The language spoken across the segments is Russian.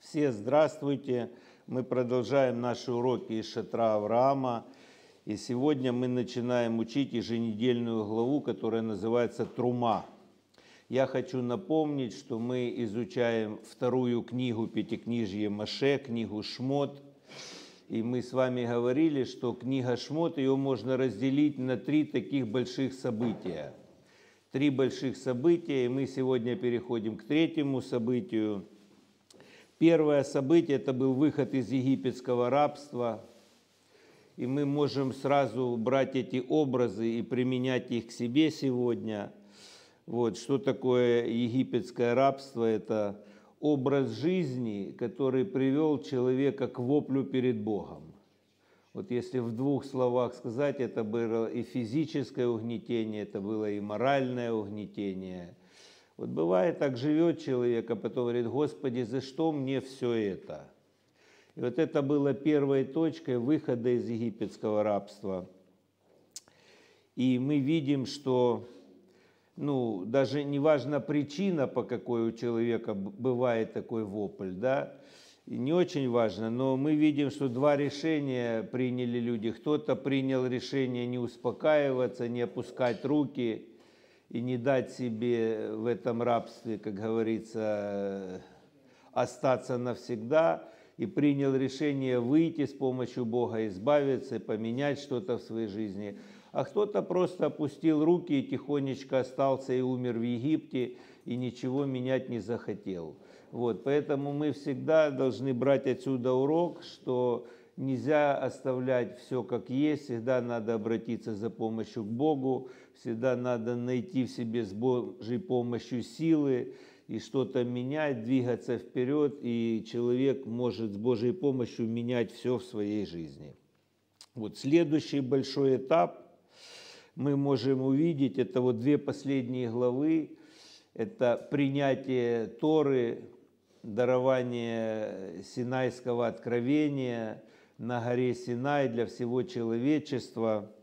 Все здравствуйте. Мы продолжаем наши уроки из шатра Авраама. И сегодня мы начинаем учить еженедельную главу, которая называется «Трума». Я хочу напомнить, что мы изучаем вторую книгу Пятикнижье Маше, книгу Шмот. И мы с вами говорили, что книга Шмот, ее можно разделить на три таких больших события. Три больших события, и мы сегодня переходим к третьему событию – Первое событие – это был выход из египетского рабства. И мы можем сразу брать эти образы и применять их к себе сегодня. Вот, что такое египетское рабство? Это образ жизни, который привел человека к воплю перед Богом. Вот если в двух словах сказать, это было и физическое угнетение, это было и моральное угнетение – вот бывает так, живет человек, а потом говорит, Господи, за что мне все это? И вот это было первой точкой выхода из египетского рабства. И мы видим, что ну, даже не важна причина, по какой у человека бывает такой вопль, да, не очень важно, но мы видим, что два решения приняли люди. Кто-то принял решение не успокаиваться, не опускать руки, и не дать себе в этом рабстве, как говорится, остаться навсегда, и принял решение выйти с помощью Бога, избавиться, поменять что-то в своей жизни. А кто-то просто опустил руки и тихонечко остался и умер в Египте, и ничего менять не захотел. Вот, поэтому мы всегда должны брать отсюда урок, что нельзя оставлять все как есть, всегда надо обратиться за помощью к Богу, всегда надо найти в себе с Божьей помощью силы и что-то менять, двигаться вперед, и человек может с Божьей помощью менять все в своей жизни. Вот следующий большой этап мы можем увидеть, это вот две последние главы, это принятие Торы, дарование Синайского откровения на горе Синай для всего человечества –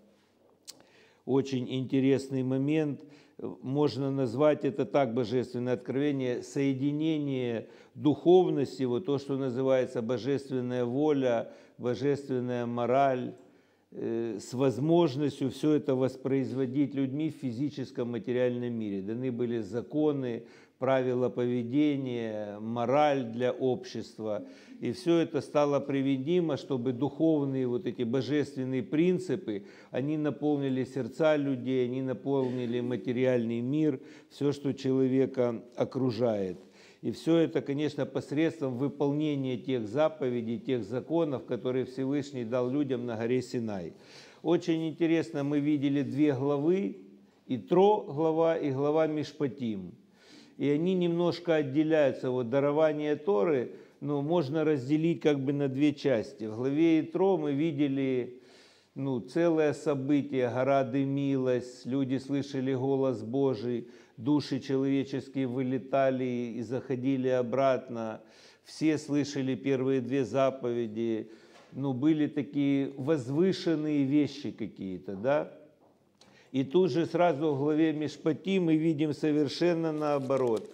очень интересный момент. Можно назвать это так, божественное откровение, соединение духовности, вот то, что называется божественная воля, божественная мораль, э, с возможностью все это воспроизводить людьми в физическом материальном мире. Даны были законы, правила поведения, мораль для общества. И все это стало приведимо, чтобы духовные вот эти божественные принципы, они наполнили сердца людей, они наполнили материальный мир, все, что человека окружает. И все это, конечно, посредством выполнения тех заповедей, тех законов, которые Всевышний дал людям на горе Синай. Очень интересно, мы видели две главы, и Тро глава, и глава Мишпатим и они немножко отделяются. Вот дарование Торы ну, можно разделить как бы на две части. В главе Итро мы видели ну, целое событие, гора дымилась, люди слышали голос Божий, души человеческие вылетали и заходили обратно, все слышали первые две заповеди, ну, были такие возвышенные вещи какие-то, да, и тут же сразу в главе Мишпати мы видим совершенно наоборот.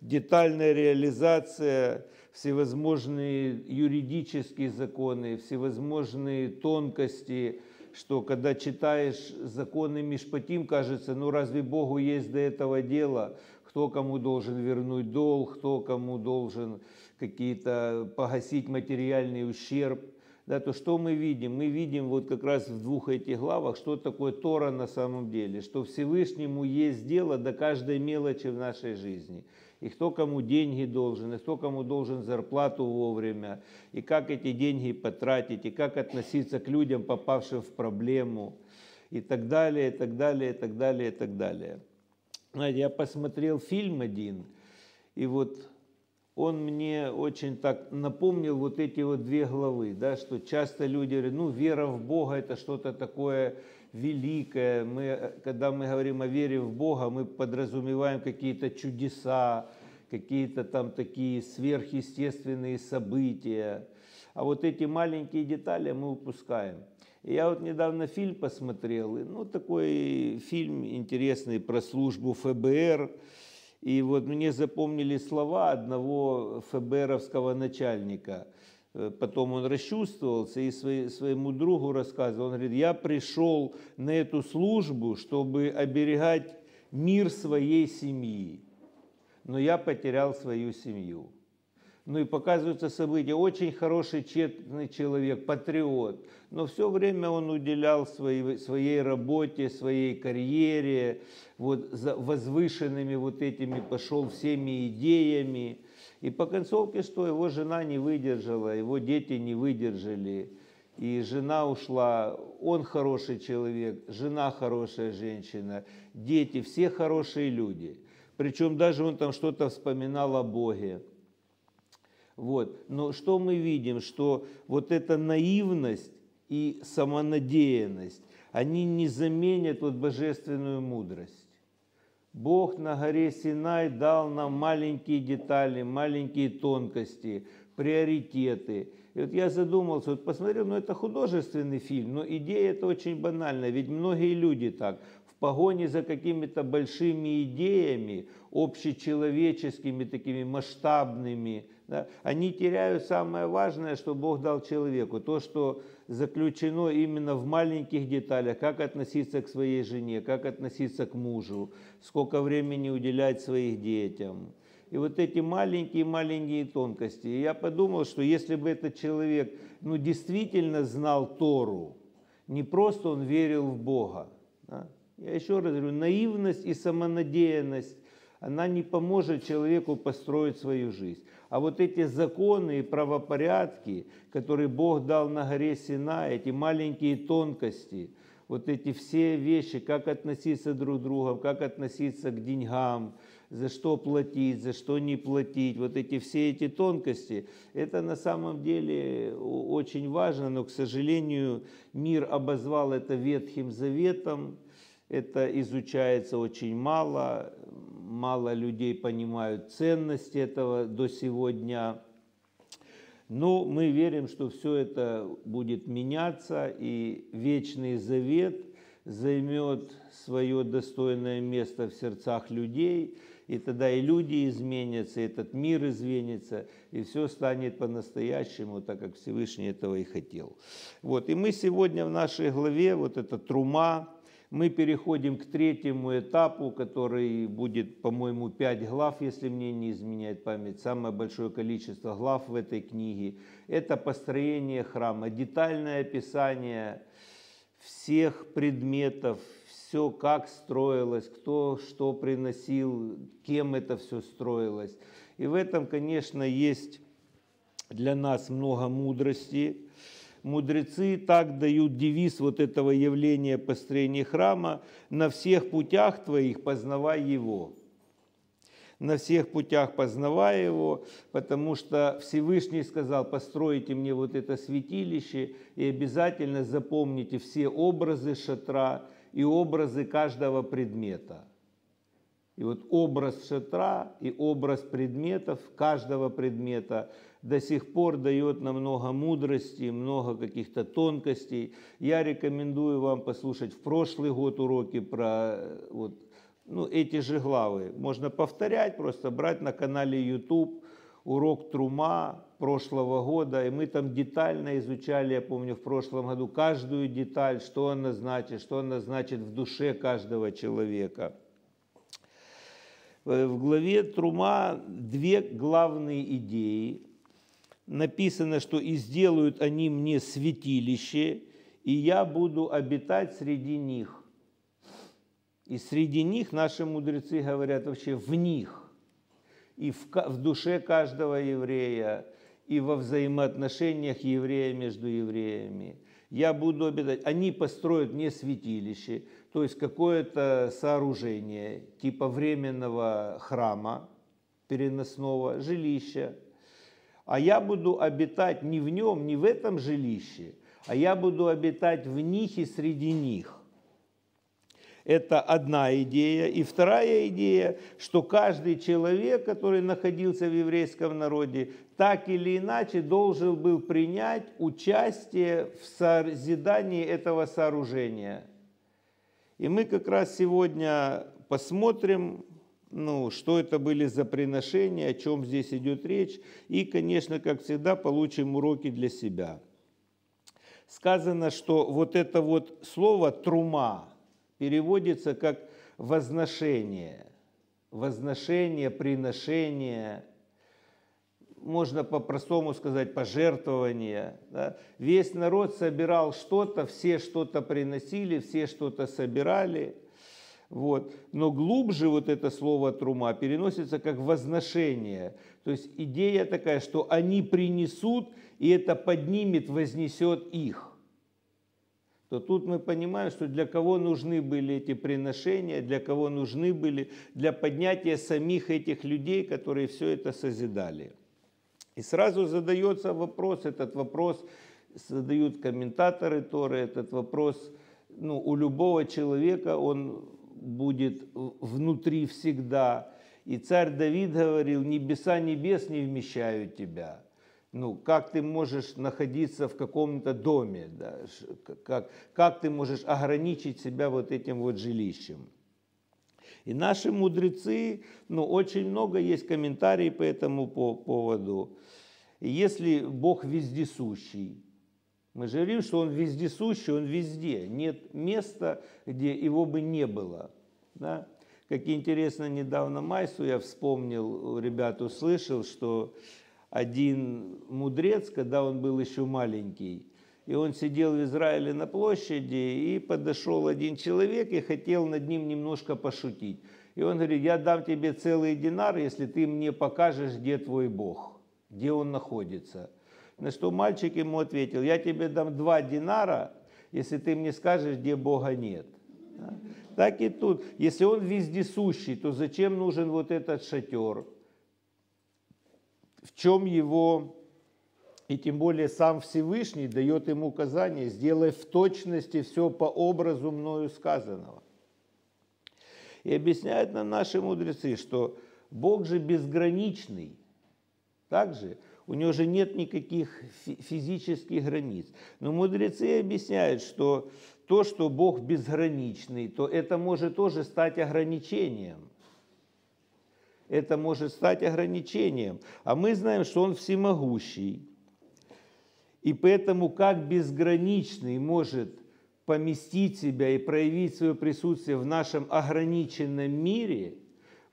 Детальная реализация, всевозможные юридические законы, всевозможные тонкости, что когда читаешь законы Мишпатим, кажется, ну разве Богу есть до этого дело? Кто кому должен вернуть долг, кто кому должен какие-то погасить материальный ущерб – да, то что мы видим? Мы видим вот как раз в двух этих главах, что такое Тора на самом деле, что Всевышнему есть дело до каждой мелочи в нашей жизни. И кто кому деньги должен, и кто кому должен зарплату вовремя, и как эти деньги потратить, и как относиться к людям, попавшим в проблему, и так далее, и так далее, и так далее, и так далее. Знаете, я посмотрел фильм один, и вот он мне очень так напомнил вот эти вот две главы, да, что часто люди говорят, ну, вера в Бога это что-то такое великое. Мы, когда мы говорим о вере в Бога, мы подразумеваем какие-то чудеса, какие-то там такие сверхъестественные события. А вот эти маленькие детали мы упускаем. И я вот недавно фильм посмотрел, ну, такой фильм интересный про службу ФБР, И вот мне запомнили слова одного ФБРовского начальника. Э, потом он расчувствовался и своему другу рассказывал. Он говорит, я пришел на эту службу, чтобы оберегать мир своей семьи, но я потерял свою семью ну и показываются события. Очень хороший, честный человек, патриот. Но все время он уделял своей, своей работе, своей карьере, вот за возвышенными вот этими пошел всеми идеями. И по концовке что? Его жена не выдержала, его дети не выдержали. И жена ушла, он хороший человек, жена хорошая женщина, дети, все хорошие люди. Причем даже он там что-то вспоминал о Боге. Вот. Но что мы видим? Что вот эта наивность и самонадеянность, они не заменят вот божественную мудрость. Бог на горе Синай дал нам маленькие детали, маленькие тонкости, приоритеты. И вот я задумался, вот посмотрел, ну это художественный фильм, но идея это очень банальная, ведь многие люди так погоне за какими-то большими идеями, общечеловеческими, такими масштабными, да, они теряют самое важное, что Бог дал человеку, то, что заключено именно в маленьких деталях, как относиться к своей жене, как относиться к мужу, сколько времени уделять своих детям. И вот эти маленькие-маленькие тонкости. И я подумал, что если бы этот человек ну, действительно знал Тору, не просто он верил в Бога, да, я еще раз говорю, наивность и самонадеянность, она не поможет человеку построить свою жизнь. А вот эти законы и правопорядки, которые Бог дал на горе Сина, эти маленькие тонкости, вот эти все вещи, как относиться друг к другу, как относиться к деньгам, за что платить, за что не платить, вот эти все эти тонкости, это на самом деле очень важно, но, к сожалению, мир обозвал это Ветхим Заветом, это изучается очень мало, мало людей понимают ценность этого до сегодня. Но мы верим, что все это будет меняться, и вечный завет займет свое достойное место в сердцах людей, и тогда и люди изменятся, и этот мир изменится, и все станет по-настоящему, так как Всевышний этого и хотел. Вот. И мы сегодня в нашей главе, вот эта трума, мы переходим к третьему этапу, который будет, по-моему, пять глав, если мне не изменяет память, самое большое количество глав в этой книге. Это построение храма, детальное описание всех предметов, все как строилось, кто что приносил, кем это все строилось. И в этом, конечно, есть для нас много мудрости, мудрецы так дают девиз вот этого явления построения храма «На всех путях твоих познавай его». На всех путях познавай его, потому что Всевышний сказал, постройте мне вот это святилище и обязательно запомните все образы шатра и образы каждого предмета. И вот образ шатра и образ предметов, каждого предмета – до сих пор дает нам много мудрости, много каких-то тонкостей. Я рекомендую вам послушать в прошлый год уроки про вот, ну, эти же главы. Можно повторять, просто брать на канале YouTube урок Трума прошлого года, и мы там детально изучали, я помню, в прошлом году каждую деталь, что она значит, что она значит в душе каждого человека. В главе Трума две главные идеи написано, что «и сделают они мне святилище, и я буду обитать среди них». И среди них наши мудрецы говорят вообще в них, и в, в душе каждого еврея, и во взаимоотношениях еврея между евреями. Я буду обитать. Они построят мне святилище, то есть какое-то сооружение типа временного храма, переносного жилища – а я буду обитать не в нем, не в этом жилище, а я буду обитать в них и среди них. Это одна идея. И вторая идея, что каждый человек, который находился в еврейском народе, так или иначе должен был принять участие в созидании этого сооружения. И мы как раз сегодня посмотрим ну, что это были за приношения, о чем здесь идет речь. И, конечно, как всегда, получим уроки для себя. Сказано, что вот это вот слово «трума» переводится как «возношение», возношение, приношение – можно по-простому сказать, пожертвования. Да? Весь народ собирал что-то, все что-то приносили, все что-то собирали. Вот. Но глубже вот это слово трума переносится как возношение. То есть идея такая, что они принесут, и это поднимет, вознесет их. То тут мы понимаем, что для кого нужны были эти приношения, для кого нужны были для поднятия самих этих людей, которые все это созидали. И сразу задается вопрос, этот вопрос задают комментаторы Торы, этот вопрос ну, у любого человека, он будет внутри всегда. И царь Давид говорил, небеса небес не вмещают тебя. Ну, как ты можешь находиться в каком-то доме, да? как, как ты можешь ограничить себя вот этим вот жилищем. И наши мудрецы, ну, очень много есть комментариев по этому поводу. если Бог вездесущий, мы же говорим, что Он вездесущий, Он везде. Нет места, где Его бы не было. Да? Как интересно, недавно Майсу я вспомнил, ребят услышал, что один мудрец, когда он был еще маленький, и он сидел в Израиле на площади, и подошел один человек и хотел над ним немножко пошутить. И он говорит, я дам тебе целый динар, если ты мне покажешь, где твой Бог, где он находится. На что мальчик ему ответил, я тебе дам два динара, если ты мне скажешь, где Бога нет. Так и тут, если он вездесущий, то зачем нужен вот этот шатер? В чем его и тем более сам Всевышний дает ему указание, сделай в точности все по образу мною сказанного. И объясняют нам наши мудрецы, что Бог же безграничный. Также у него же нет никаких физических границ. Но мудрецы объясняют, что то, что Бог безграничный, то это может тоже стать ограничением. Это может стать ограничением. А мы знаем, что Он всемогущий. И поэтому как безграничный может поместить себя и проявить свое присутствие в нашем ограниченном мире,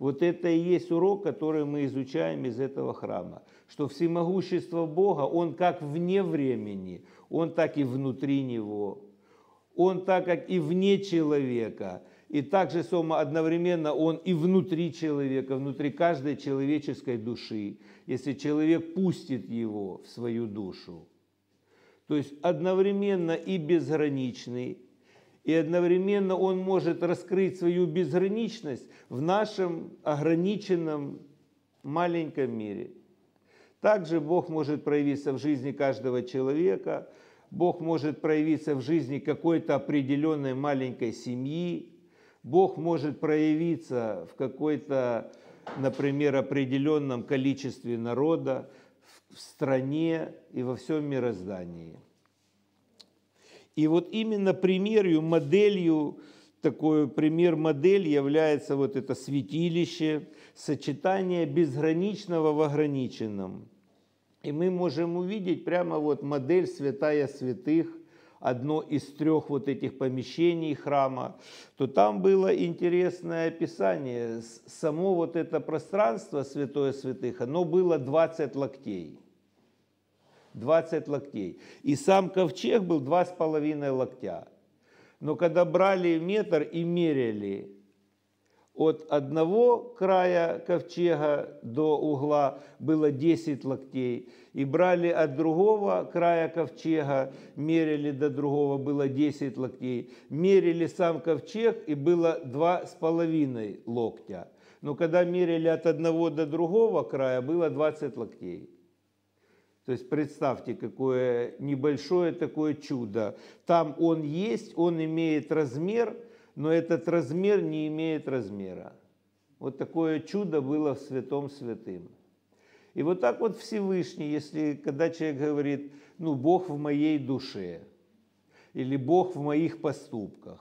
вот это и есть урок, который мы изучаем из этого храма. Что всемогущество Бога, Он как вне времени, Он так и внутри Него. Он так как и вне человека, и также сома одновременно Он и внутри человека, внутри каждой человеческой души, если человек пустит его в свою душу. То есть одновременно и безграничный, и одновременно он может раскрыть свою безграничность в нашем ограниченном маленьком мире. Также Бог может проявиться в жизни каждого человека, Бог может проявиться в жизни какой-то определенной маленькой семьи, Бог может проявиться в какой-то, например, определенном количестве народа, в стране и во всем мироздании. И вот именно примерью, моделью, такой пример-модель является вот это святилище, сочетание безграничного в ограниченном. И мы можем увидеть прямо вот модель святая святых, одно из трех вот этих помещений храма, то там было интересное описание. Само вот это пространство святое святых, оно было 20 локтей. 20 локтей. И сам ковчег был 2,5 локтя. Но когда брали метр и меряли от одного края ковчега до угла было 10 локтей, и брали от другого края ковчега, мерили до другого, было 10 локтей, мерили сам ковчег, и было 2,5 локтя. Но когда мерили от одного до другого края, было 20 локтей. То есть представьте, какое небольшое такое чудо. Там он есть, он имеет размер, но этот размер не имеет размера. Вот такое чудо было в святом святым. И вот так вот Всевышний, если когда человек говорит, ну, Бог в моей душе, или Бог в моих поступках,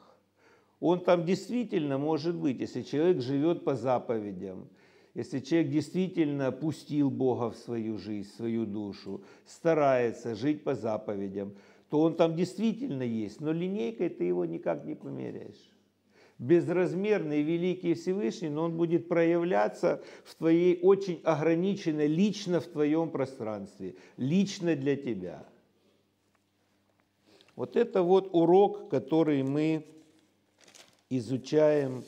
он там действительно может быть, если человек живет по заповедям, если человек действительно пустил Бога в свою жизнь, в свою душу, старается жить по заповедям, то он там действительно есть, но линейкой ты его никак не померяешь. Безразмерный, великий Всевышний, но он будет проявляться в твоей очень ограниченной, лично в твоем пространстве, лично для тебя. Вот это вот урок, который мы изучаем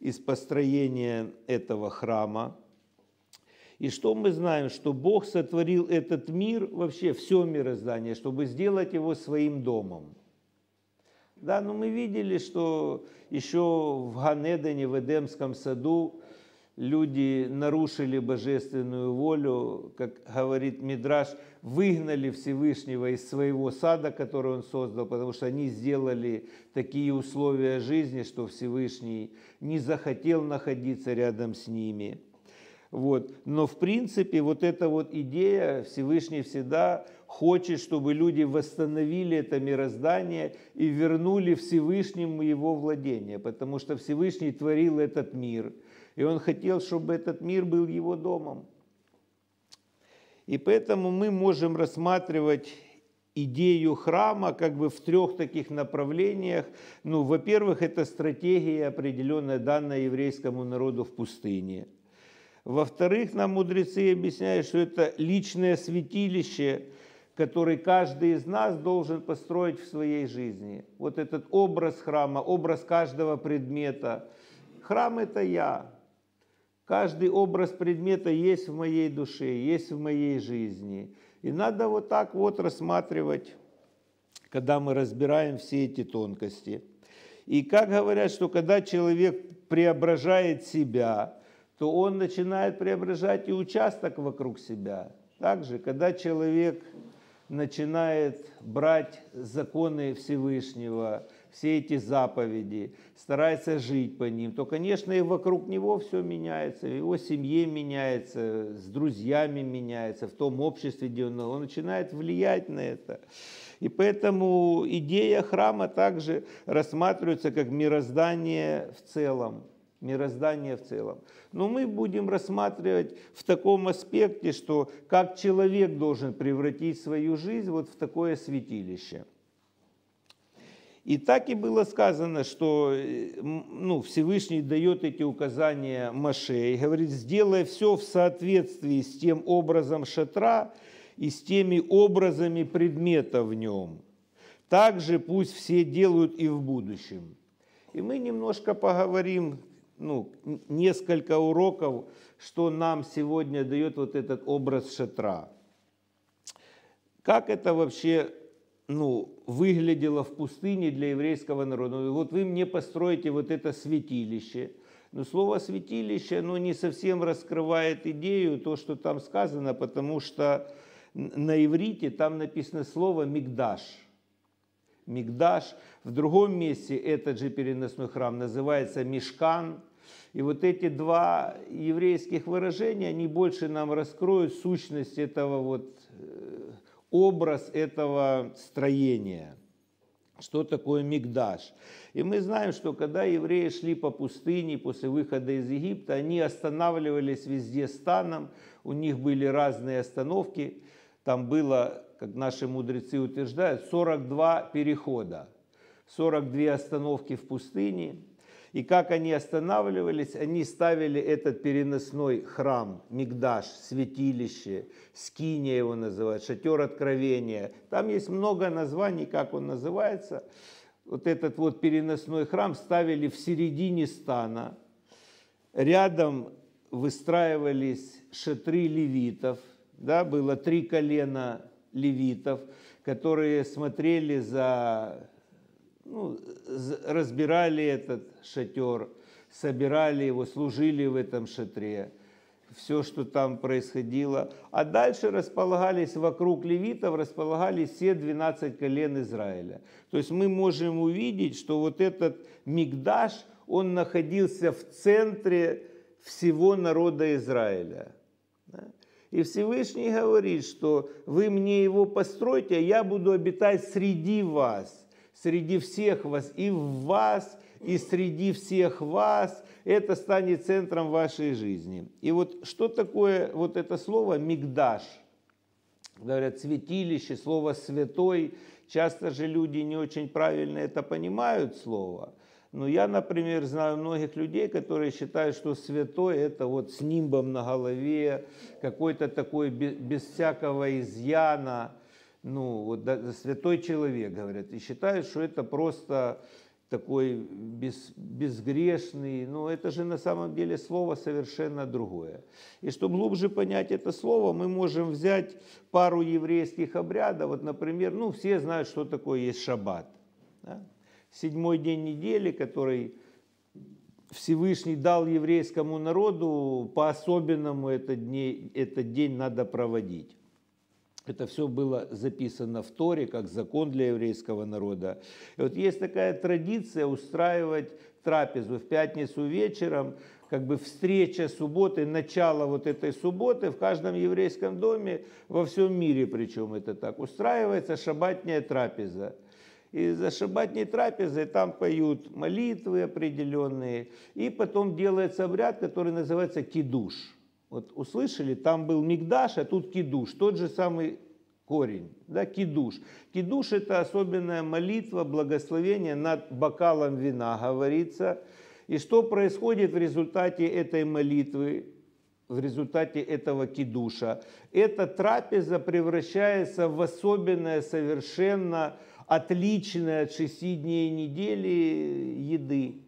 из построения этого храма. И что мы знаем? Что Бог сотворил этот мир, вообще все мироздание, чтобы сделать его своим домом. Да, но мы видели, что еще в Ганедане, в Эдемском саду, люди нарушили божественную волю, как говорит Мидраш, выгнали Всевышнего из своего сада, который он создал, потому что они сделали такие условия жизни, что Всевышний не захотел находиться рядом с ними. Вот. Но в принципе вот эта вот идея Всевышний всегда хочет, чтобы люди восстановили это мироздание и вернули Всевышнему его владение, потому что Всевышний творил этот мир – и он хотел, чтобы этот мир был его домом. И поэтому мы можем рассматривать идею храма как бы в трех таких направлениях. Ну, во-первых, это стратегия, определенная данная еврейскому народу в пустыне. Во-вторых, нам мудрецы объясняют, что это личное святилище, который каждый из нас должен построить в своей жизни. Вот этот образ храма, образ каждого предмета. Храм – это я, Каждый образ предмета есть в моей душе, есть в моей жизни. И надо вот так вот рассматривать, когда мы разбираем все эти тонкости. И как говорят, что когда человек преображает себя, то он начинает преображать и участок вокруг себя. Также, когда человек начинает брать законы Всевышнего, все эти заповеди, старается жить по ним, то, конечно, и вокруг него все меняется, в его семье меняется, с друзьями меняется, в том обществе, где он, он начинает влиять на это. И поэтому идея храма также рассматривается как мироздание в целом. Мироздание в целом. Но мы будем рассматривать в таком аспекте, что как человек должен превратить свою жизнь вот в такое святилище – и так и было сказано, что э, ну, Всевышний дает эти указания Маше и говорит, сделай все в соответствии с тем образом шатра и с теми образами предмета в нем. Также пусть все делают и в будущем. И мы немножко поговорим, ну, несколько уроков, что нам сегодня дает вот этот образ шатра. Как это вообще ну, выглядело в пустыне для еврейского народа. И вот вы мне построите вот это святилище. Но слово святилище, оно не совсем раскрывает идею, то, что там сказано, потому что на иврите там написано слово «мигдаш». Мигдаш. В другом месте этот же переносной храм называется Мишкан. И вот эти два еврейских выражения, они больше нам раскроют сущность этого вот э, образ этого строения. Что такое Мигдаш? И мы знаем, что когда евреи шли по пустыне после выхода из Египта, они останавливались везде станом, у них были разные остановки. Там было, как наши мудрецы утверждают, 42 перехода, 42 остановки в пустыне. И как они останавливались, они ставили этот переносной храм, мигдаш, святилище, скиния его называют, шатер откровения. Там есть много названий, как он называется. Вот этот вот переносной храм ставили в середине стана. Рядом выстраивались шатры левитов. Да, было три колена левитов, которые смотрели за ну, разбирали этот шатер, собирали его, служили в этом шатре, все, что там происходило. А дальше располагались вокруг левитов, располагались все 12 колен Израиля. То есть мы можем увидеть, что вот этот Мигдаш, он находился в центре всего народа Израиля. И Всевышний говорит, что вы мне его постройте, а я буду обитать среди вас – среди всех вас, и в вас, и среди всех вас это станет центром вашей жизни. И вот что такое вот это слово «мигдаш»? Говорят, святилище, слово «святой». Часто же люди не очень правильно это понимают слово. Но я, например, знаю многих людей, которые считают, что святой это вот с нимбом на голове, какой-то такой без, без всякого изъяна, ну вот да, святой человек, говорят, и считают, что это просто такой без, безгрешный, но это же на самом деле слово совершенно другое. И чтобы глубже понять это слово, мы можем взять пару еврейских обрядов. Вот, например, ну все знают, что такое есть шаббат. Да? седьмой день недели, который Всевышний дал еврейскому народу, по-особенному этот, день, этот день надо проводить. Это все было записано в Торе как закон для еврейского народа. И вот есть такая традиция устраивать трапезу в пятницу вечером, как бы встреча субботы, начало вот этой субботы в каждом еврейском доме, во всем мире причем это так, устраивается шабатняя трапеза. И за шабатней трапезой там поют молитвы определенные. И потом делается обряд, который называется кидуш. Вот услышали, там был мигдаш, а тут кидуш. Тот же самый корень, да, кидуш. Кидуш это особенная молитва, благословение над бокалом вина, говорится. И что происходит в результате этой молитвы, в результате этого кидуша? Эта трапеза превращается в особенное совершенно отличной от шести дней недели еды.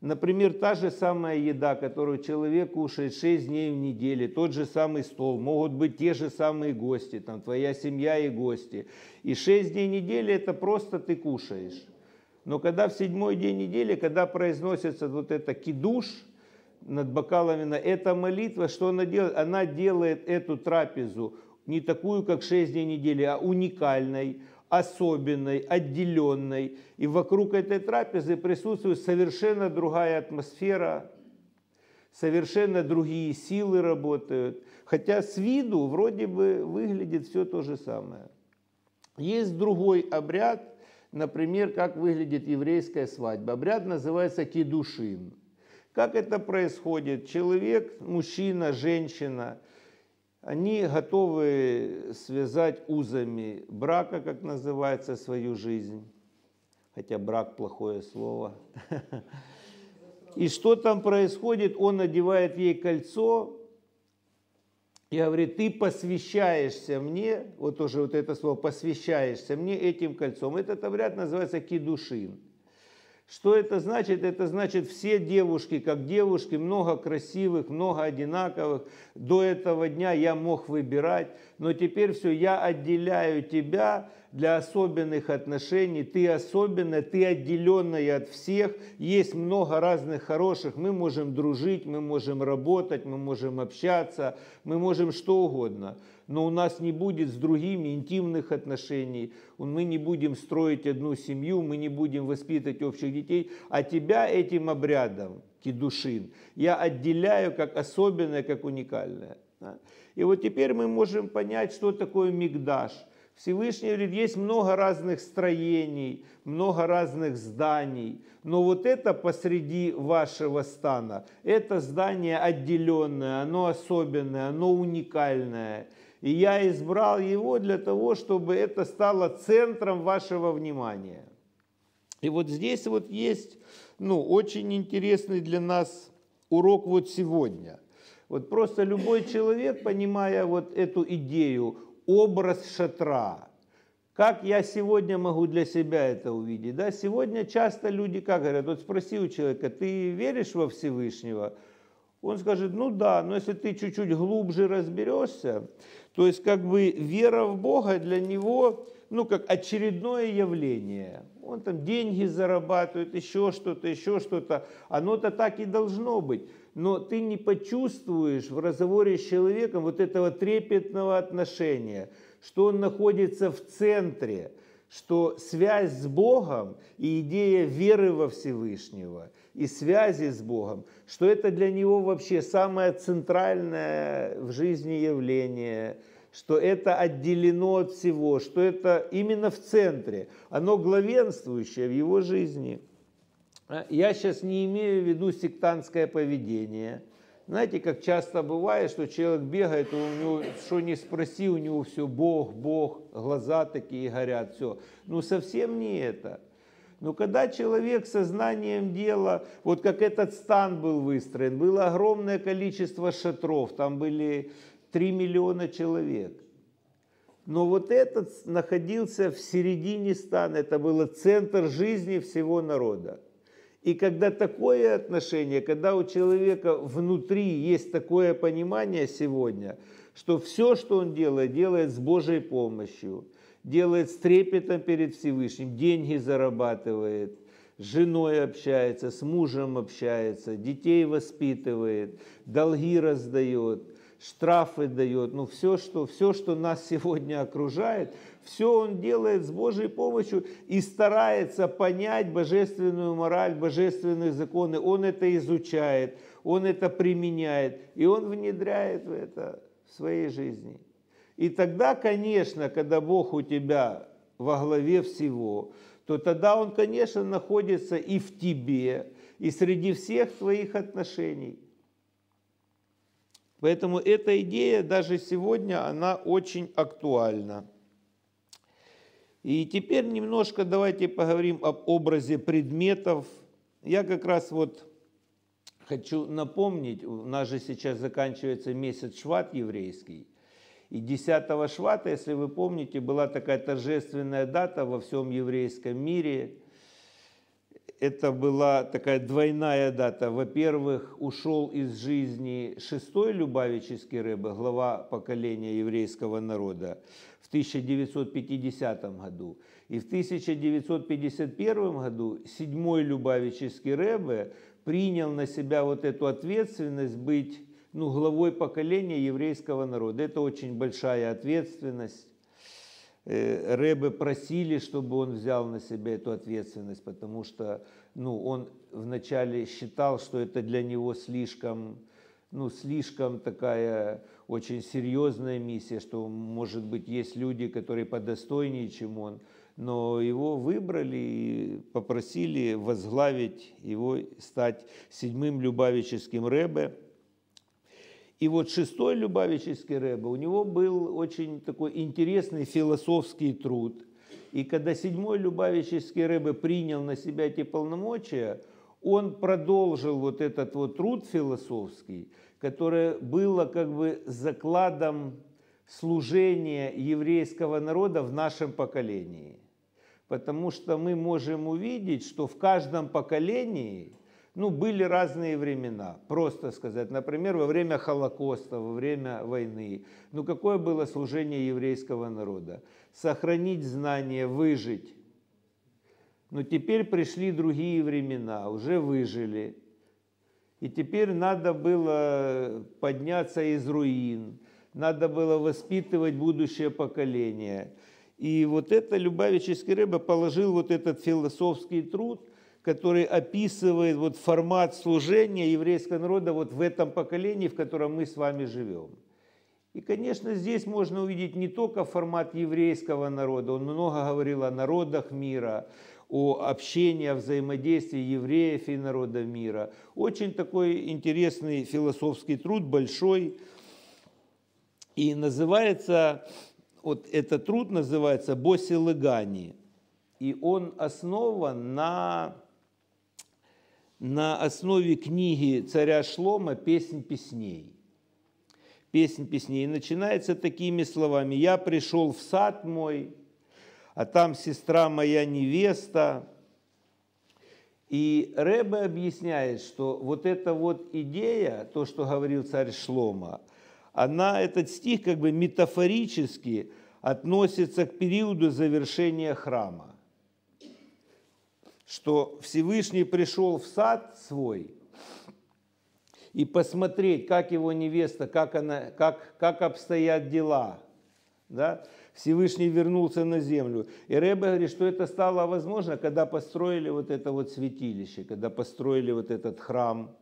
Например, та же самая еда, которую человек кушает 6 дней в неделю, тот же самый стол, могут быть те же самые гости, там твоя семья и гости. И 6 дней недели это просто ты кушаешь. Но когда в седьмой день недели, когда произносится вот это кидуш над бокалами, эта молитва, что она делает? Она делает эту трапезу не такую, как 6 дней недели, а уникальной, особенной, отделенной. И вокруг этой трапезы присутствует совершенно другая атмосфера, совершенно другие силы работают. Хотя с виду вроде бы выглядит все то же самое. Есть другой обряд, например, как выглядит еврейская свадьба. Обряд называется кедушин. Как это происходит? Человек, мужчина, женщина – они готовы связать узами брака, как называется, свою жизнь. Хотя брак плохое слово. И что там происходит? Он надевает ей кольцо и говорит, ты посвящаешься мне, вот тоже вот это слово, посвящаешься мне этим кольцом. Этот обряд называется кидушин. Что это значит? Это значит все девушки, как девушки, много красивых, много одинаковых. До этого дня я мог выбирать, но теперь все, я отделяю тебя для особенных отношений. Ты особенная, ты отделенная от всех. Есть много разных хороших. Мы можем дружить, мы можем работать, мы можем общаться, мы можем что угодно но у нас не будет с другими интимных отношений, мы не будем строить одну семью, мы не будем воспитывать общих детей, а тебя этим обрядом, кедушин, я отделяю как особенное, как уникальное. И вот теперь мы можем понять, что такое мигдаш. Всевышний говорит, есть много разных строений, много разных зданий, но вот это посреди вашего стана, это здание отделенное, оно особенное, оно уникальное – и я избрал его для того, чтобы это стало центром вашего внимания. И вот здесь вот есть ну, очень интересный для нас урок вот сегодня. Вот просто любой человек, понимая вот эту идею, образ шатра, как я сегодня могу для себя это увидеть? Да? Сегодня часто люди как говорят, вот спроси у человека, ты веришь во Всевышнего? Он скажет, ну да, но если ты чуть-чуть глубже разберешься, то есть как бы вера в Бога для него, ну как очередное явление. Он там деньги зарабатывает, еще что-то, еще что-то. Оно-то так и должно быть. Но ты не почувствуешь в разговоре с человеком вот этого трепетного отношения, что он находится в центре, что связь с Богом и идея веры во Всевышнего и связи с Богом, что это для него вообще самое центральное в жизни явление, что это отделено от всего, что это именно в центре, оно главенствующее в его жизни. А, я сейчас не имею в виду сектантское поведение. Знаете, как часто бывает, что человек бегает, у него, что не спроси, у него все Бог, Бог, глаза такие горят, все. Ну, совсем не это. Но когда человек сознанием дела, вот как этот стан был выстроен, было огромное количество шатров, там были 3 миллиона человек. Но вот этот находился в середине стана, это был центр жизни всего народа. И когда такое отношение, когда у человека внутри есть такое понимание сегодня, что все, что он делает, делает с Божьей помощью, делает с трепетом перед Всевышним, деньги зарабатывает, с женой общается, с мужем общается, детей воспитывает, долги раздает – штрафы дает, ну все что, все, что нас сегодня окружает, все он делает с Божьей помощью и старается понять божественную мораль, божественные законы. Он это изучает, он это применяет, и он внедряет в это в своей жизни. И тогда, конечно, когда Бог у тебя во главе всего, то тогда Он, конечно, находится и в тебе, и среди всех твоих отношений – Поэтому эта идея даже сегодня, она очень актуальна. И теперь немножко давайте поговорим об образе предметов. Я как раз вот хочу напомнить, у нас же сейчас заканчивается месяц шват еврейский. И 10 швата, если вы помните, была такая торжественная дата во всем еврейском мире – это была такая двойная дата. Во-первых, ушел из жизни шестой Любавический Рэбе, глава поколения еврейского народа, 1950 году. И в 1951 году седьмой Любавический Рэбе принял на себя вот эту ответственность быть ну, главой поколения еврейского народа. Это очень большая ответственность. Э, Рэбе просили, чтобы он взял на себя эту ответственность, потому что ну, он вначале считал, что это для него слишком, ну, слишком такая очень серьезная миссия, что, может быть, есть люди, которые подостойнее, чем он, но его выбрали и попросили возглавить его, стать седьмым Любавическим Рэбе – и вот шестой Любавический Рэбе, у него был очень такой интересный философский труд. И когда седьмой Любавический Рэбе принял на себя эти полномочия, он продолжил вот этот вот труд философский, который было как бы закладом служения еврейского народа в нашем поколении. Потому что мы можем увидеть, что в каждом поколении ну, были разные времена, просто сказать. Например, во время Холокоста, во время войны. Ну, какое было служение еврейского народа? Сохранить знания, выжить. Но теперь пришли другие времена, уже выжили. И теперь надо было подняться из руин, надо было воспитывать будущее поколение. И вот это Любавический Рыба положил вот этот философский труд – который описывает вот формат служения еврейского народа вот в этом поколении, в котором мы с вами живем. И, конечно, здесь можно увидеть не только формат еврейского народа, он много говорил о народах мира, о общении, о взаимодействии евреев и народа мира. Очень такой интересный философский труд, большой. И называется, вот этот труд называется «Боси Лыгани». И он основан на на основе книги царя Шлома «Песнь песней». «Песнь песней» начинается такими словами «Я пришел в сад мой, а там сестра моя невеста». И Рэбе объясняет, что вот эта вот идея, то, что говорил царь Шлома, она, этот стих как бы метафорически относится к периоду завершения храма что Всевышний пришел в сад свой и посмотреть, как его невеста, как, она, как, как обстоят дела. Да? Всевышний вернулся на землю. И Рэбе говорит, что это стало возможно, когда построили вот это вот святилище, когда построили вот этот храм,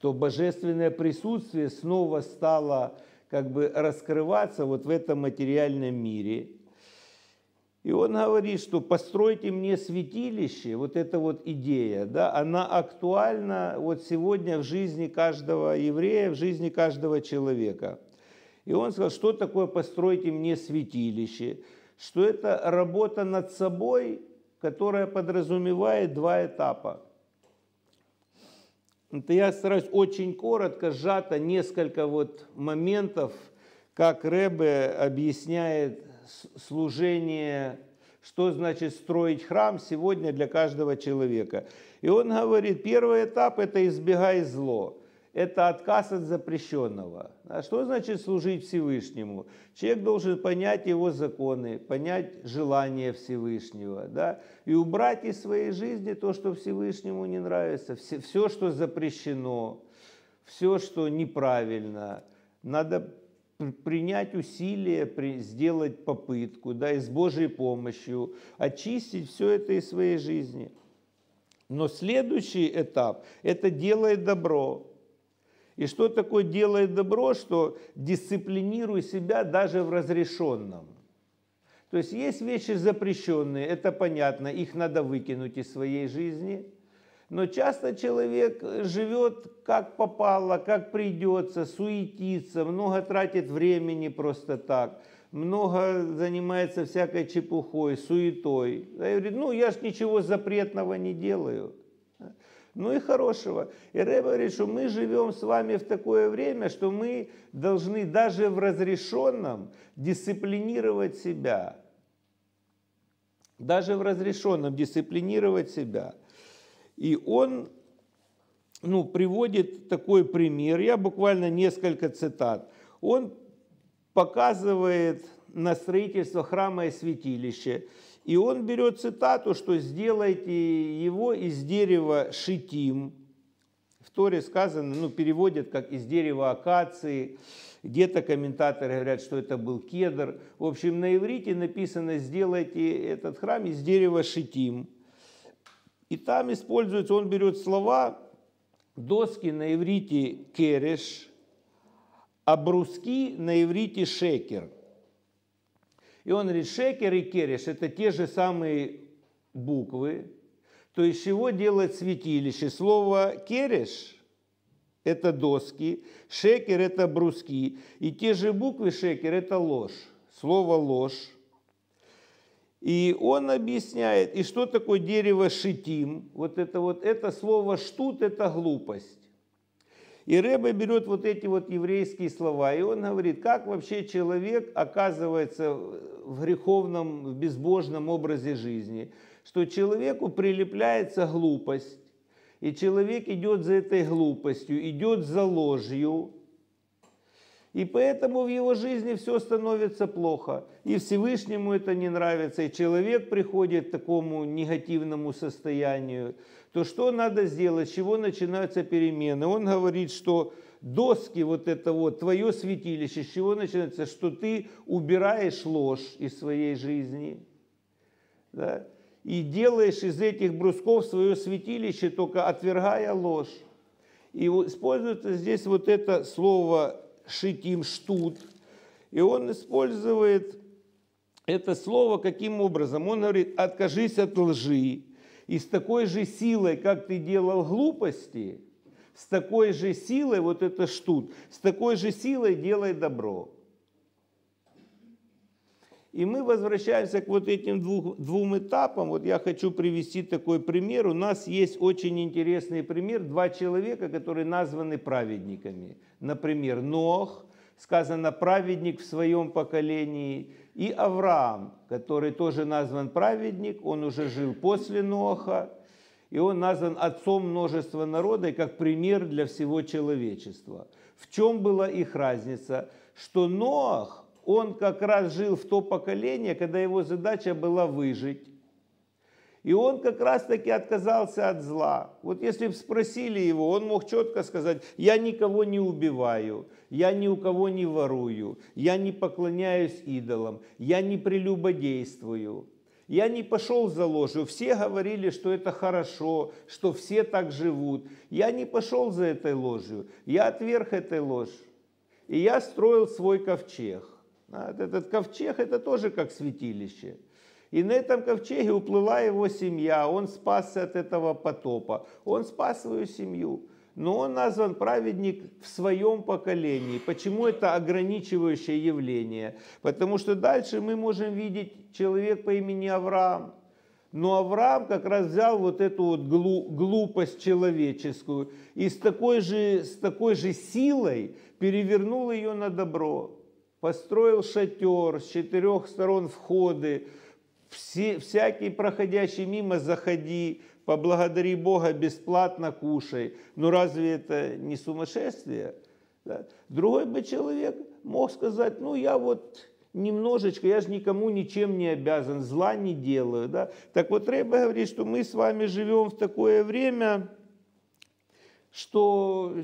то божественное присутствие снова стало как бы раскрываться вот в этом материальном мире – И он говорит, что постройте мне святилище, вот эта вот идея, да, она актуальна вот сегодня в жизни каждого еврея, в жизни каждого человека. И он сказал, что такое постройте мне святилище, что это работа над собой, которая подразумевает два этапа. Это я стараюсь очень коротко, сжато несколько вот моментов, как Рэбе объясняет служение, что значит строить храм сегодня для каждого человека. И он говорит, первый этап – это избегай зло это отказ от запрещенного. А что значит служить Всевышнему? Человек должен понять его законы, понять желания Всевышнего, да, и убрать из своей жизни то, что Всевышнему не нравится, все, все что запрещено, все, что неправильно. Надо принять усилия, сделать попытку, да, и с Божьей помощью очистить все это из своей жизни. Но следующий этап – это делай добро. И что такое делает добро, что дисциплинируй себя даже в разрешенном. То есть есть вещи запрещенные, это понятно, их надо выкинуть из своей жизни. Но часто человек живет как попало, как придется, суетится, много тратит времени просто так, много занимается всякой чепухой, суетой. И говорит, ну я ж ничего запретного не делаю ну и хорошего. И Рэб говорит, что мы живем с вами в такое время, что мы должны даже в разрешенном дисциплинировать себя. Даже в разрешенном дисциплинировать себя. И он ну, приводит такой пример, я буквально несколько цитат. Он показывает на строительство храма и святилища. И он берет цитату, что сделайте его из дерева шитим. В Торе сказано, ну, переводят как из дерева акации. Где-то комментаторы говорят, что это был кедр. В общем, на иврите написано, сделайте этот храм из дерева шитим. И там используется, он берет слова, доски на иврите кереш, а бруски на иврите шекер – и он говорит, шекер и кереш – это те же самые буквы. То есть чего делать святилище? Слово кереш – это доски, шекер – это бруски. И те же буквы шекер – это ложь. Слово ложь. И он объясняет, и что такое дерево шитим. Вот это вот, это слово штут – это глупость. И Рэбе берет вот эти вот еврейские слова, и он говорит, как вообще человек оказывается в греховном, в безбожном образе жизни, что человеку прилепляется глупость, и человек идет за этой глупостью, идет за ложью, и поэтому в его жизни все становится плохо. И Всевышнему это не нравится, и человек приходит к такому негативному состоянию то что надо сделать, с чего начинаются перемены? Он говорит, что доски, вот это вот, твое святилище, с чего начинается, что ты убираешь ложь из своей жизни, да, и делаешь из этих брусков свое святилище, только отвергая ложь. И используется здесь вот это слово шитим, штут, и он использует это слово каким образом? Он говорит, откажись от лжи, и с такой же силой, как ты делал глупости, с такой же силой, вот это штут, с такой же силой делай добро. И мы возвращаемся к вот этим двух, двум этапам. Вот я хочу привести такой пример. У нас есть очень интересный пример. Два человека, которые названы праведниками. Например, Нох, сказано праведник в своем поколении – и Авраам, который тоже назван праведник, он уже жил после Ноха, и он назван отцом множества народа, и как пример для всего человечества. В чем была их разница? Что Ноах, он как раз жил в то поколение, когда его задача была выжить, и он как раз-таки отказался от зла. Вот если бы спросили его, он мог четко сказать, я никого не убиваю, я ни у кого не ворую, я не поклоняюсь идолам, я не прелюбодействую. Я не пошел за ложью. Все говорили, что это хорошо, что все так живут. Я не пошел за этой ложью. Я отверг этой ложь. И я строил свой ковчег. Этот ковчег это тоже как святилище. И на этом ковчеге уплыла его семья, он спасся от этого потопа, он спас свою семью. Но он назван праведник в своем поколении. Почему это ограничивающее явление? Потому что дальше мы можем видеть человек по имени Авраам. Но Авраам как раз взял вот эту вот глупость человеческую и с такой же, с такой же силой перевернул ее на добро. Построил шатер, с четырех сторон входы, все, всякий проходящий мимо заходи, поблагодари Бога, бесплатно кушай. Ну разве это не сумасшествие? Да? Другой бы человек мог сказать, ну я вот немножечко, я же никому ничем не обязан, зла не делаю. Да? Так вот, Рэба говорит, что мы с вами живем в такое время, что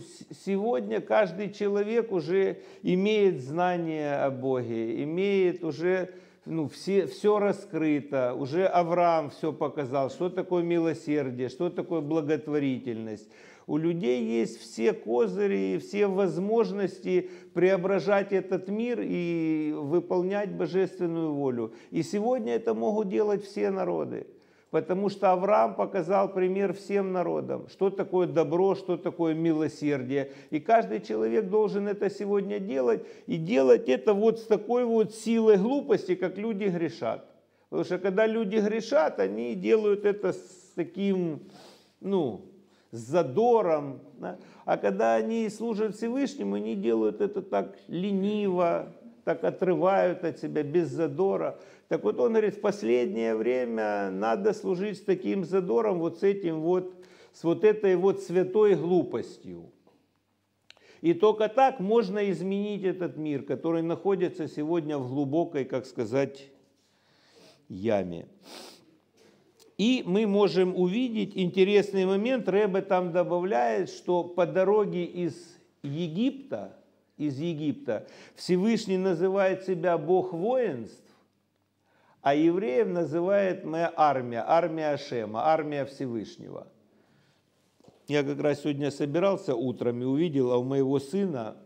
сегодня каждый человек уже имеет знание о Боге, имеет уже ну, все, все раскрыто, уже Авраам все показал, что такое милосердие, что такое благотворительность. У людей есть все козыри, все возможности преображать этот мир и выполнять божественную волю. И сегодня это могут делать все народы. Потому что Авраам показал пример всем народам, что такое добро, что такое милосердие. И каждый человек должен это сегодня делать. И делать это вот с такой вот силой глупости, как люди грешат. Потому что когда люди грешат, они делают это с таким, ну, с задором. Да? А когда они служат Всевышнему, они делают это так лениво, так отрывают от себя, без задора. Так вот он говорит, в последнее время надо служить с таким задором, вот с этим вот, с вот этой вот святой глупостью. И только так можно изменить этот мир, который находится сегодня в глубокой, как сказать, яме. И мы можем увидеть интересный момент, Рэбе там добавляет, что по дороге из Египта, из Египта, Всевышний называет себя Бог воинств, а евреев называет моя армия, армия Ашема, армия Всевышнего. Я как раз сегодня собирался утром и увидел, а у моего сына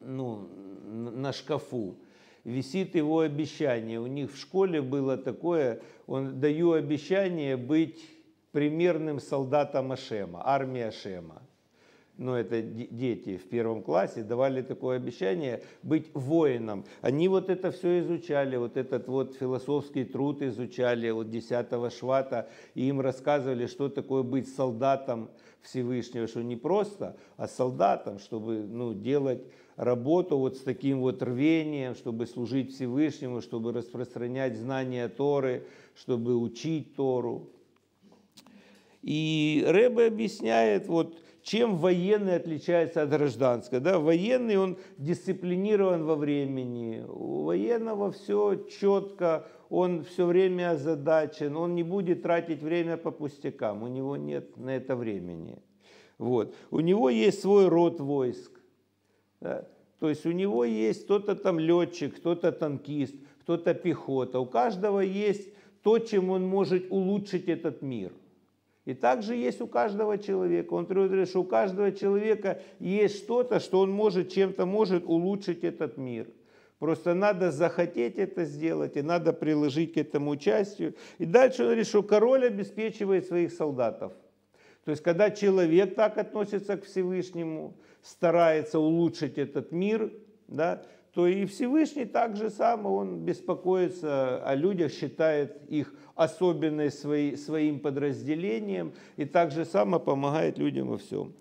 ну, на шкафу висит его обещание. У них в школе было такое, он даю обещание быть примерным солдатом Ашема, армии Ашема. Ну, это дети в первом классе давали такое обещание быть воином. Они вот это все изучали, вот этот вот философский труд изучали, вот 10 швата, и им рассказывали, что такое быть солдатом Всевышнего, что не просто, а солдатом, чтобы ну, делать работу вот с таким вот рвением, чтобы служить Всевышнему, чтобы распространять знания Торы, чтобы учить Тору. И Рэбе объясняет, вот, чем военный отличается от гражданского. Да? Военный, он дисциплинирован во времени, у военного все четко, он все время озадачен, он не будет тратить время по пустякам, у него нет на это времени. Вот. У него есть свой род войск. Да? То есть у него есть кто-то там летчик, кто-то танкист, кто-то пехота. У каждого есть то, чем он может улучшить этот мир. И также есть у каждого человека. Он говорит, что у каждого человека есть что-то, что он может чем-то может улучшить этот мир. Просто надо захотеть это сделать, и надо приложить к этому участию. И дальше он говорит, что король обеспечивает своих солдатов. То есть, когда человек так относится к Всевышнему, старается улучшить этот мир, да, то и Всевышний так же само, он беспокоится о людях, считает их особенной свои, своим подразделением и так же само помогает людям во всем.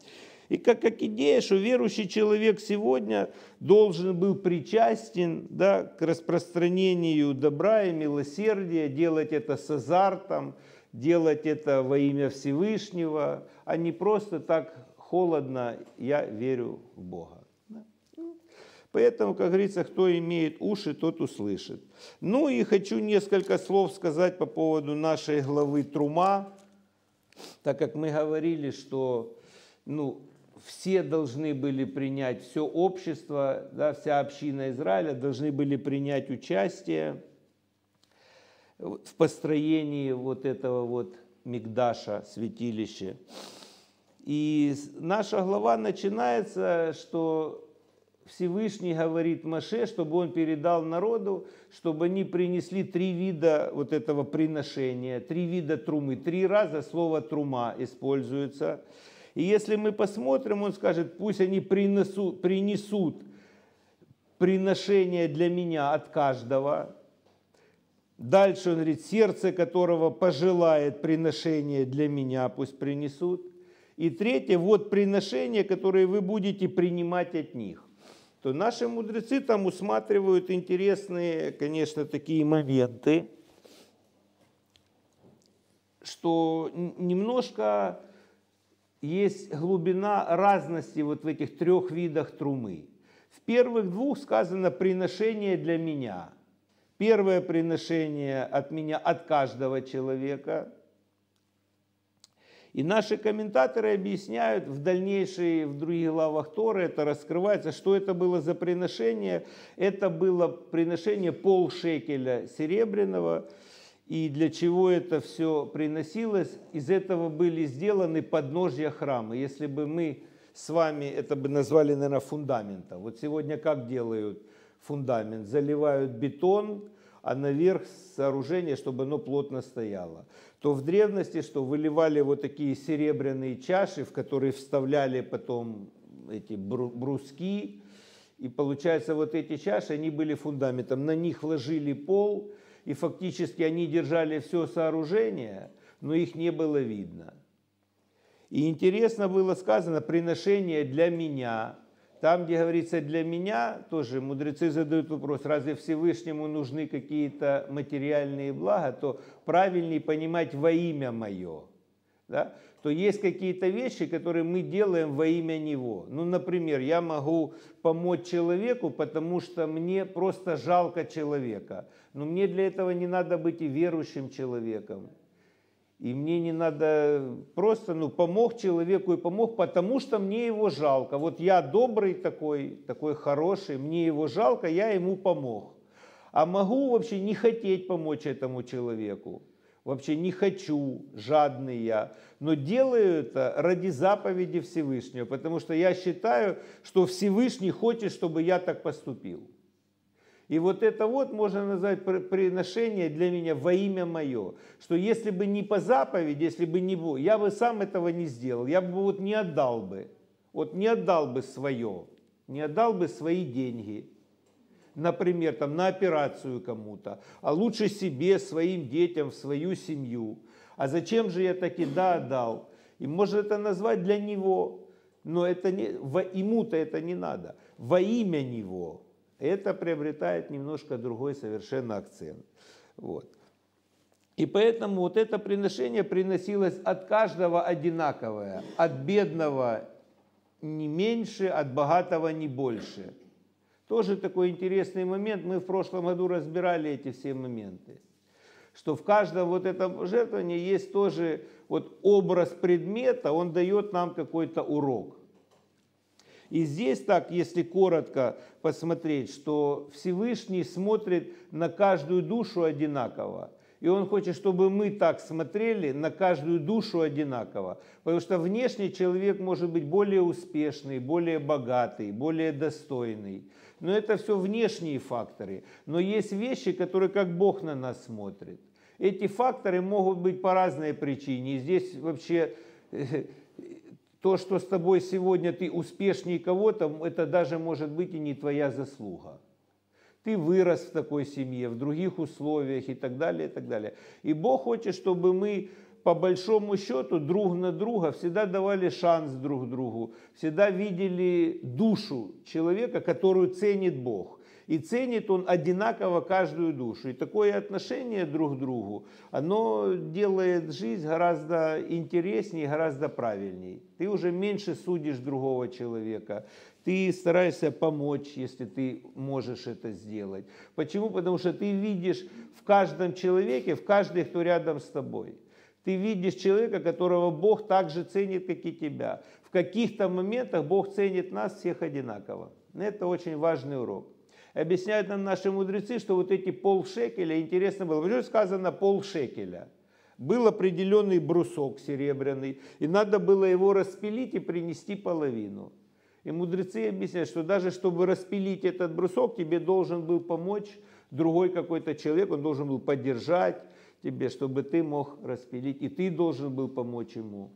И как, как идея, что верующий человек сегодня должен был причастен да, к распространению добра и милосердия, делать это с азартом, делать это во имя Всевышнего, а не просто так холодно «я верю в Бога». Поэтому, как говорится, кто имеет уши, тот услышит. Ну и хочу несколько слов сказать по поводу нашей главы Трума, так как мы говорили, что ну, все должны были принять, все общество, да, вся община Израиля должны были принять участие в построении вот этого вот Мигдаша, святилища. И наша глава начинается, что Всевышний говорит Маше, чтобы он передал народу, чтобы они принесли три вида вот этого приношения, три вида трумы. Три раза слово трума используется. И если мы посмотрим, он скажет, пусть они принесут, принесут приношение для меня от каждого. Дальше он говорит, сердце которого пожелает приношение для меня, пусть принесут. И третье, вот приношения, которые вы будете принимать от них то наши мудрецы там усматривают интересные, конечно, такие моменты, что немножко есть глубина разности вот в этих трех видах трумы. В первых двух сказано приношение для меня. Первое приношение от меня, от каждого человека – и наши комментаторы объясняют в дальнейшей, в других главах Торы, это раскрывается, что это было за приношение. Это было приношение полшекеля серебряного, и для чего это все приносилось. Из этого были сделаны подножья храма. Если бы мы с вами это бы назвали, наверное, фундаментом. Вот сегодня как делают фундамент? Заливают бетон, а наверх сооружение, чтобы оно плотно стояло то в древности, что выливали вот такие серебряные чаши, в которые вставляли потом эти бруски, и получается вот эти чаши, они были фундаментом, на них вложили пол, и фактически они держали все сооружение, но их не было видно. И интересно было сказано, приношение для меня, там, где говорится «для меня», тоже мудрецы задают вопрос, разве Всевышнему нужны какие-то материальные блага, то правильнее понимать «во имя мое». Да? То есть какие-то вещи, которые мы делаем во имя Него. Ну, например, я могу помочь человеку, потому что мне просто жалко человека. Но мне для этого не надо быть и верующим человеком. И мне не надо просто, ну, помог человеку и помог, потому что мне его жалко. Вот я добрый такой, такой хороший, мне его жалко, я ему помог. А могу вообще не хотеть помочь этому человеку. Вообще не хочу, жадный я. Но делаю это ради заповеди Всевышнего, потому что я считаю, что Всевышний хочет, чтобы я так поступил. И вот это вот можно назвать приношение для меня во имя мое. Что если бы не по заповеди, если бы не Бог, я бы сам этого не сделал, я бы вот не отдал бы. Вот не отдал бы свое, не отдал бы свои деньги, например, там, на операцию кому-то, а лучше себе, своим детям, в свою семью. А зачем же я таки да отдал? И можно это назвать для него, но это не, ему-то это не надо, во имя него это приобретает немножко другой совершенно акцент. Вот. И поэтому вот это приношение приносилось от каждого одинаковое, от бедного не меньше, от богатого не больше. Тоже такой интересный момент. Мы в прошлом году разбирали эти все моменты. Что в каждом вот этом жертвовании есть тоже вот образ предмета, он дает нам какой-то урок. И здесь так, если коротко посмотреть, что Всевышний смотрит на каждую душу одинаково. И он хочет, чтобы мы так смотрели на каждую душу одинаково. Потому что внешний человек может быть более успешный, более богатый, более достойный. Но это все внешние факторы. Но есть вещи, которые как Бог на нас смотрит. Эти факторы могут быть по разной причине. И здесь вообще то, что с тобой сегодня ты успешнее кого-то, это даже может быть и не твоя заслуга. Ты вырос в такой семье, в других условиях и так далее, и так далее. И Бог хочет, чтобы мы по большому счету друг на друга всегда давали шанс друг другу, всегда видели душу человека, которую ценит Бог и ценит он одинаково каждую душу. И такое отношение друг к другу, оно делает жизнь гораздо интереснее, гораздо правильней. Ты уже меньше судишь другого человека, ты стараешься помочь, если ты можешь это сделать. Почему? Потому что ты видишь в каждом человеке, в каждой, кто рядом с тобой. Ты видишь человека, которого Бог так же ценит, как и тебя. В каких-то моментах Бог ценит нас всех одинаково. Это очень важный урок. Объясняют нам наши мудрецы, что вот эти полшекеля, интересно было, почему сказано полшекеля? Был определенный брусок серебряный, и надо было его распилить и принести половину. И мудрецы объясняют, что даже чтобы распилить этот брусок, тебе должен был помочь другой какой-то человек, он должен был поддержать тебе, чтобы ты мог распилить, и ты должен был помочь ему.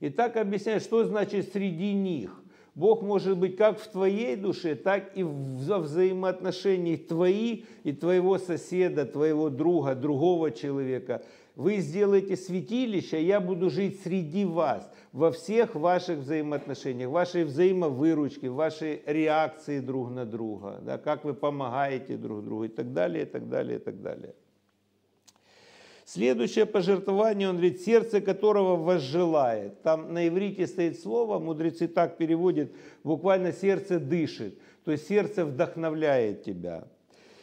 И так объясняет, что значит среди них. Бог может быть как в твоей душе, так и во взаимоотношениях твои и твоего соседа, твоего друга, другого человека. Вы сделаете святилище, я буду жить среди вас во всех ваших взаимоотношениях, вашей взаимовыручке, вашей реакции друг на друга, да, как вы помогаете друг другу и так далее, и так далее, и так далее. Следующее пожертвование, он говорит, сердце которого возжелает. Там на иврите стоит слово, мудрецы так переводят, буквально сердце дышит, то есть сердце вдохновляет тебя.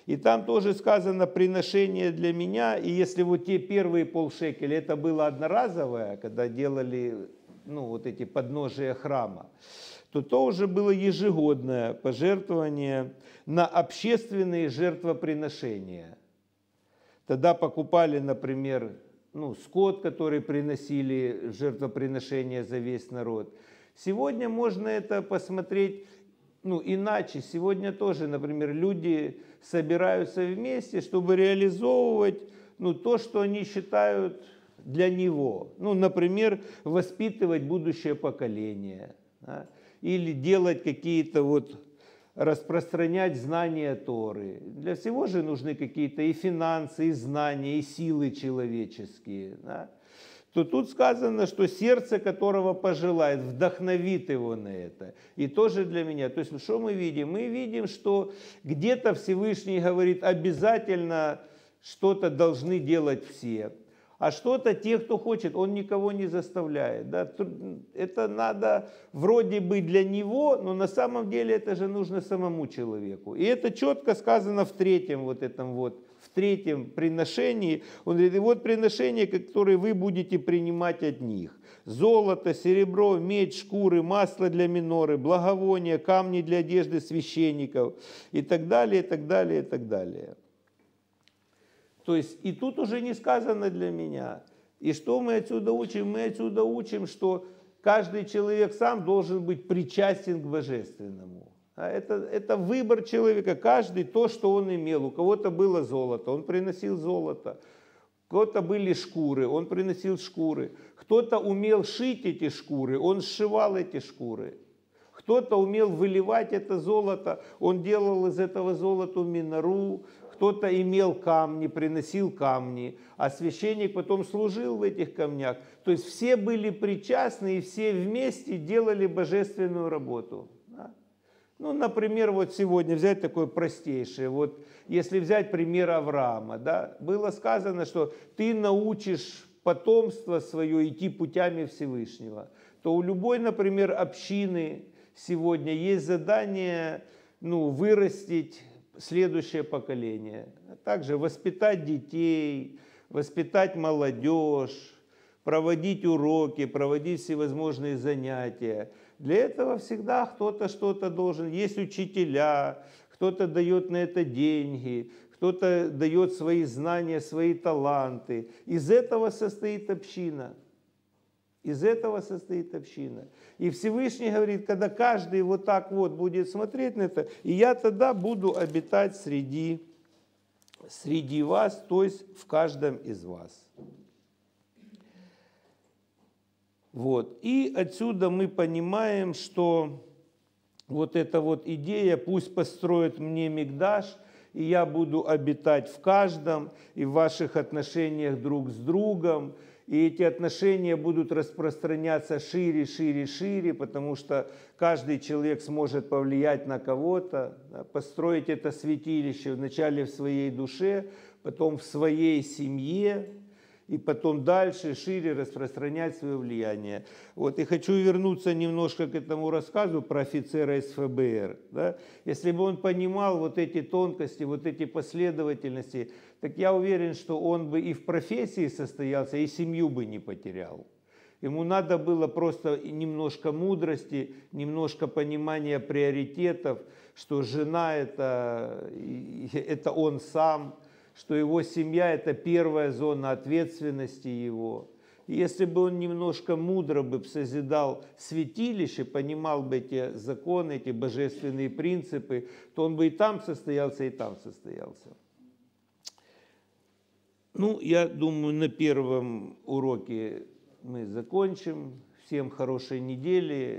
И там тоже сказано приношение для меня, и если вот те первые полшекеля, это было одноразовое, когда делали ну, вот эти подножия храма, то то уже было ежегодное пожертвование на общественные жертвоприношения. Тогда покупали, например, ну, скот, который приносили жертвоприношения за весь народ. Сегодня можно это посмотреть ну, иначе. Сегодня тоже, например, люди собираются вместе, чтобы реализовывать ну, то, что они считают для него. Ну, например, воспитывать будущее поколение. Да? Или делать какие-то вот распространять знания Торы. Для всего же нужны какие-то и финансы, и знания, и силы человеческие. Да? То тут сказано, что сердце которого пожелает, вдохновит его на это. И тоже для меня. То есть что мы видим? Мы видим, что где-то Всевышний говорит, обязательно что-то должны делать все а что-то те, кто хочет, он никого не заставляет. Да? Это надо вроде бы для него, но на самом деле это же нужно самому человеку. И это четко сказано в третьем вот этом вот, в третьем приношении. Он говорит, и вот приношения, которые вы будете принимать от них. Золото, серебро, медь, шкуры, масло для миноры, благовония, камни для одежды священников и так далее, и так далее, и так далее. То есть и тут уже не сказано для меня. И что мы отсюда учим? Мы отсюда учим, что каждый человек сам должен быть причастен к божественному. А это, это выбор человека, каждый то, что он имел. У кого-то было золото, он приносил золото. У кого-то были шкуры, он приносил шкуры. Кто-то умел шить эти шкуры, он сшивал эти шкуры. Кто-то умел выливать это золото, он делал из этого золота минору, кто-то имел камни, приносил камни, а священник потом служил в этих камнях. То есть все были причастны и все вместе делали божественную работу. Ну, например, вот сегодня взять такое простейшее, вот если взять пример Авраама, да, было сказано, что ты научишь потомство свое идти путями Всевышнего, то у любой, например, общины сегодня есть задание ну, вырастить следующее поколение. Также воспитать детей, воспитать молодежь, проводить уроки, проводить всевозможные занятия. Для этого всегда кто-то что-то должен. Есть учителя, кто-то дает на это деньги, кто-то дает свои знания, свои таланты. Из этого состоит община. Из этого состоит община. И Всевышний говорит, когда каждый вот так вот будет смотреть на это, и я тогда буду обитать среди, среди вас, то есть в каждом из вас. Вот. И отсюда мы понимаем, что вот эта вот идея, пусть построят мне Мигдаш, и я буду обитать в каждом, и в ваших отношениях друг с другом, и эти отношения будут распространяться шире, шире, шире, потому что каждый человек сможет повлиять на кого-то, построить это святилище вначале в своей душе, потом в своей семье, и потом дальше, шире распространять свое влияние. Вот, и хочу вернуться немножко к этому рассказу про офицера из ФБР. Да? Если бы он понимал вот эти тонкости, вот эти последовательности, так я уверен, что он бы и в профессии состоялся, и семью бы не потерял. Ему надо было просто немножко мудрости, немножко понимания приоритетов, что жена это, это он сам, что его семья это первая зона ответственности его. Если бы он немножко мудро бы созидал святилище, понимал бы эти законы, эти божественные принципы, то он бы и там состоялся, и там состоялся. Ну, я думаю, на первом уроке мы закончим. Всем хорошей недели.